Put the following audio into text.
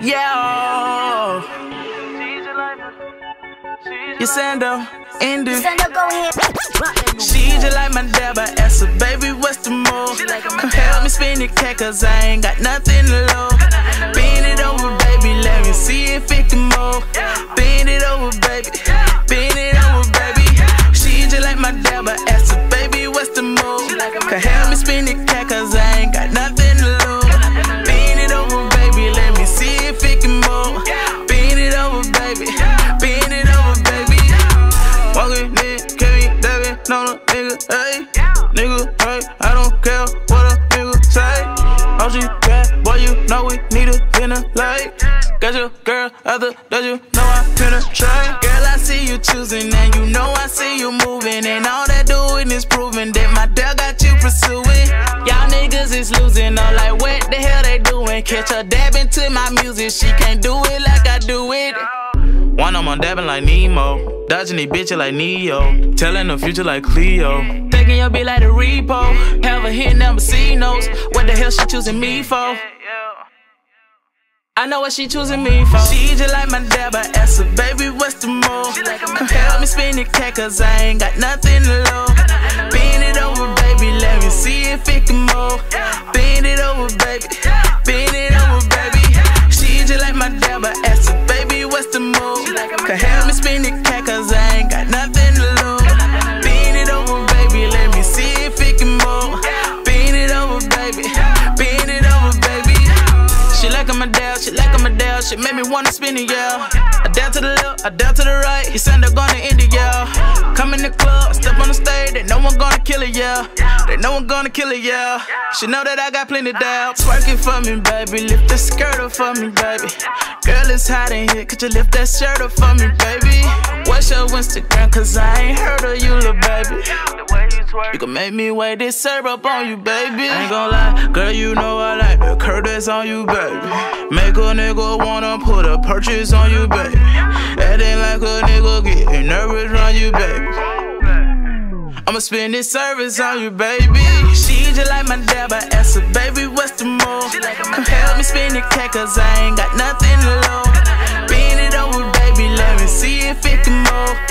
Yeah. She just like me. She You just like send her in the Stand up, go ahead. She just like my dab, but ask her, baby, what's the move? Come help me spin the cat, cause I ain't got nothing to lose. Bend it over, baby, let me see if it can move. Walking in, Kevin, David, no, no, nigga, hey. Nigga, hey, I don't care what a nigga say. Oh, she bad, boy, you know we need a dinner late. Got your girl other, does you know I penetrate? Girl, I see you choosing, and you know I see you moving. And all that doing is proving that my dab got you pursuing. Y'all niggas is losing, all like, what the hell they doing? Catch her dabbing to my music, she can't do it like I do it. One I'm on dabbing like Nemo, dodging these bitches like Neo, telling the future like Cleo. Thinking your bitch like the repo, have a hit number C knows what the hell she choosing me for. I know what she choosing me for. She just like my dab, but ask her, baby, what's the move? Come help me spin the cat, cause I ain't got nothing to lose. She like I'm a Dell, she make me wanna spin it, yeah. I dare to the left, I dare to the right, you send her gonna end it, yeah. Come in the club, step on the stage, they know I'm gonna kill it, yeah. They know I'm gonna kill it, yeah. She know that I got plenty doubt. Twerk it for me, baby, lift that skirt up for me, baby. Girl, it's hot in here, could you lift that shirt up for me, baby? What's your Instagram, cause I ain't heard of you, little baby. The way you can make me wait this syrup on you, baby. I ain't gon' lie, girl, you know I like the Curtis on you, baby. Make a nigga wanna put a purchase on you, baby. Acting like a nigga getting nervous on you, baby. I'ma spend this service on you, baby. She just like my dab, but ask her, baby, what's the move? Come help me spin the cat, cause I ain't got nothing to lose. Bend it over, baby, let me see if it can move.